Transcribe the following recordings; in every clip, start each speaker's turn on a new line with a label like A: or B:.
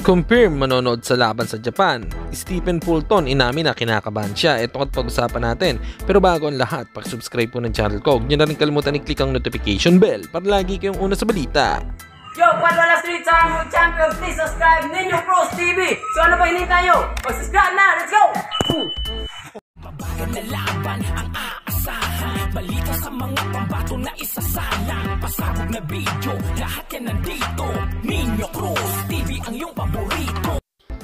A: Confirm manonood sa laban sa Japan. Stephen Fulton inamin na kinakabahan siya. Ito at pag-usapan natin. Pero bago ang lahat, pag-subscribe po ng channel ko. Huwag niyo na rin kalimutan i-click ang notification bell para lagi kayong una sa balita.
B: Yo, Padwala Street Channel Champion, please subscribe Ninyo Pros TV. So ano pa hinihintay nyo? Mag-subscribe na, let's go! Woo!
C: na laban ang aasahan Balita sa mga pambato na isasalang Pasabog na video, lahat yan nandito Ninyo Cruz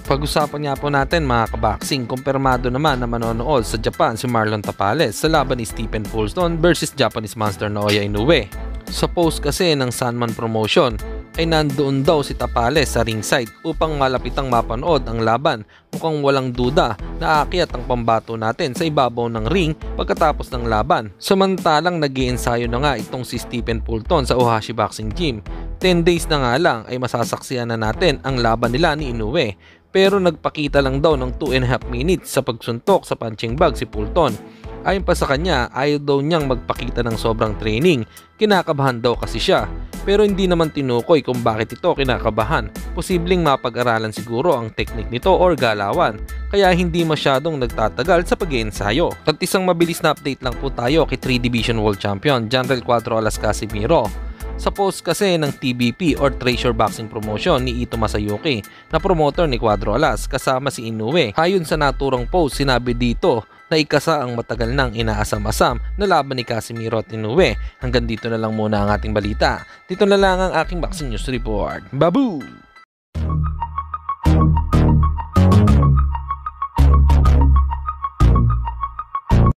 A: Pag-usapan nga po natin mga kaboxing, kumpirmado naman na manonood sa Japan si Marlon Tapales sa laban ni Stephen Fulton versus Japanese Monster Naoya Inoue. Sa post kasi ng Sunman Promotion ay nandoon daw si Tapales sa ringside upang malapitang mapanood ang laban. Mukhang walang duda na aakyat ang pambato natin sa ibabaw ng ring pagkatapos ng laban. Samantalang nag ensayo na nga itong si Stephen Fulton sa Ohashi Boxing Gym. 10 days na nga lang ay masasaksiyan na natin ang laban nila ni Inoue pero nagpakita lang daw ng 2 and a half minutes sa pagsuntok sa punching bag si Fulton. Ayon pa sa kanya, ayaw daw niyang magpakita ng sobrang training. Kinakabahan daw kasi siya. Pero hindi naman tinukoy kung bakit ito kinakabahan. Posibleng mapag-aralan siguro ang teknik nito or galawan. Kaya hindi masyadong nagtatagal sa pag-iensayo. At isang mabilis na update lang po tayo kay 3 Division World Champion General Cuadro Alas Casimiro. Sa post kasi ng TBP or Treasure Boxing Promotion ni Ito Masayuki na promoter ni Cuadro Alas kasama si Inoue. Ayon sa naturang post, sinabi dito na ikasa ang matagal nang inaasam-asam na laban ni Casimiro at Inoue. Hanggang dito na lang muna ang ating balita. Dito na lang ang aking Boxing News Report. Babu!